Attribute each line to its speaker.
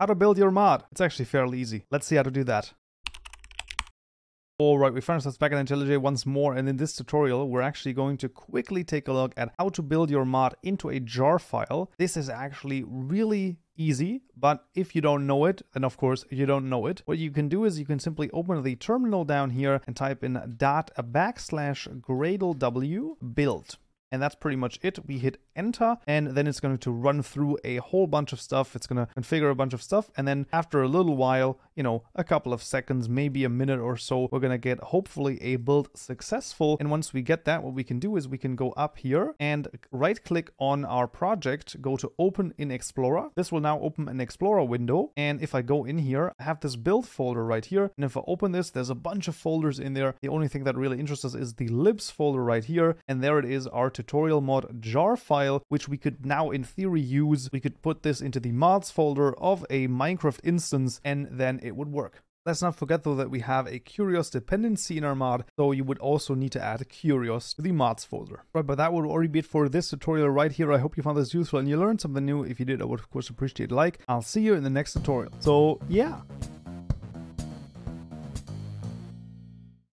Speaker 1: how to build your mod. It's actually fairly easy. Let's see how to do that. Alright, we found ourselves back in IntelliJ once more and in this tutorial we're actually going to quickly take a look at how to build your mod into a jar file. This is actually really easy, but if you don't know it, then of course you don't know it. What you can do is you can simply open the terminal down here and type in dot backslash gradle w build. And that's pretty much it. We hit enter and then it's going to run through a whole bunch of stuff. It's going to configure a bunch of stuff. And then after a little while, you know, a couple of seconds, maybe a minute or so, we're going to get hopefully a build successful. And once we get that, what we can do is we can go up here and right click on our project, go to open in Explorer. This will now open an Explorer window. And if I go in here, I have this build folder right here. And if I open this, there's a bunch of folders in there. The only thing that really interests us is the libs folder right here. And there it is, our tutorial mod jar file, which we could now in theory use. We could put this into the mods folder of a Minecraft instance and then it would work. Let's not forget though that we have a Curios dependency in our mod, so you would also need to add Curios to the mods folder. Right, but that would already be it for this tutorial right here. I hope you found this useful and you learned something new. If you did, I would of course appreciate a like. I'll see you in the next tutorial. So yeah,